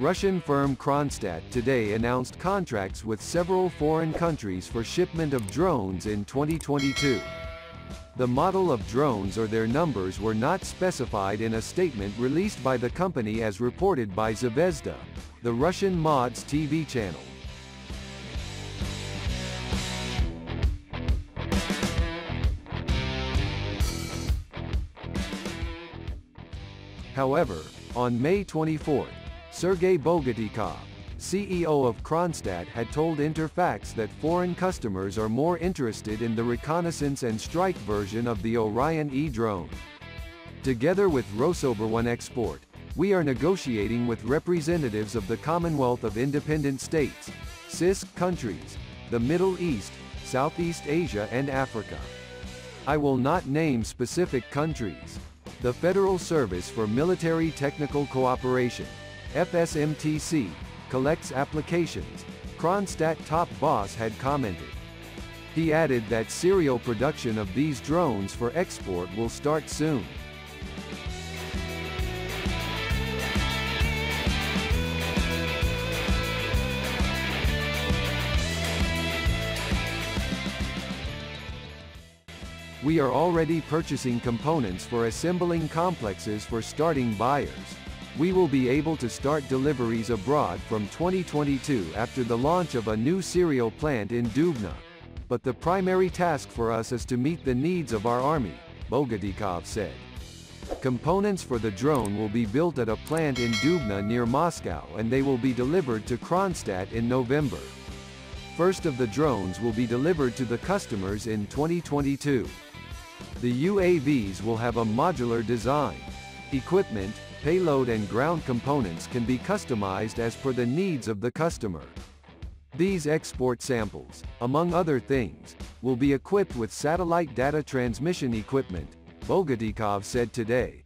Russian firm Kronstadt today announced contracts with several foreign countries for shipment of drones in 2022. The model of drones or their numbers were not specified in a statement released by the company as reported by Zvezda, the Russian MoD's TV channel. However, on May 24, Sergey Bogatikov, CEO of Kronstadt had told Interfax that foreign customers are more interested in the reconnaissance and strike version of the Orion E drone. Together with Rosoboronexport, Export, we are negotiating with representatives of the Commonwealth of Independent States, CIS countries, the Middle East, Southeast Asia and Africa. I will not name specific countries. The Federal Service for Military Technical Cooperation, FSMTC, collects applications, Kronstadt top boss had commented. He added that serial production of these drones for export will start soon. We are already purchasing components for assembling complexes for starting buyers. We will be able to start deliveries abroad from 2022 after the launch of a new serial plant in Dubna. But the primary task for us is to meet the needs of our army, Bogatikov said. Components for the drone will be built at a plant in Dubna near Moscow and they will be delivered to Kronstadt in November. First of the drones will be delivered to the customers in 2022. The UAVs will have a modular design. Equipment, payload and ground components can be customized as per the needs of the customer. These export samples, among other things, will be equipped with satellite data transmission equipment, Bogatikov said today.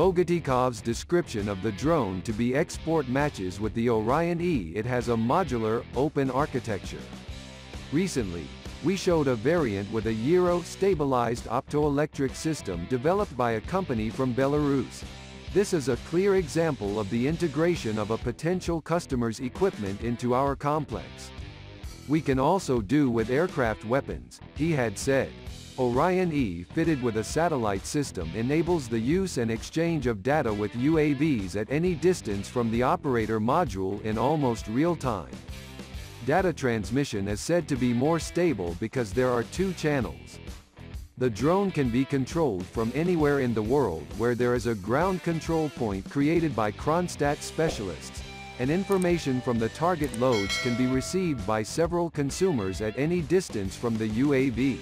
Bogatikov's description of the drone to be export matches with the Orion E. It has a modular, open architecture. Recently, we showed a variant with a gyro-stabilized optoelectric system developed by a company from Belarus. This is a clear example of the integration of a potential customer's equipment into our complex. We can also do with aircraft weapons, he had said. Orion E fitted with a satellite system enables the use and exchange of data with UAVs at any distance from the operator module in almost real time. Data transmission is said to be more stable because there are two channels. The drone can be controlled from anywhere in the world where there is a ground control point created by Kronstadt specialists, and information from the target loads can be received by several consumers at any distance from the UAV.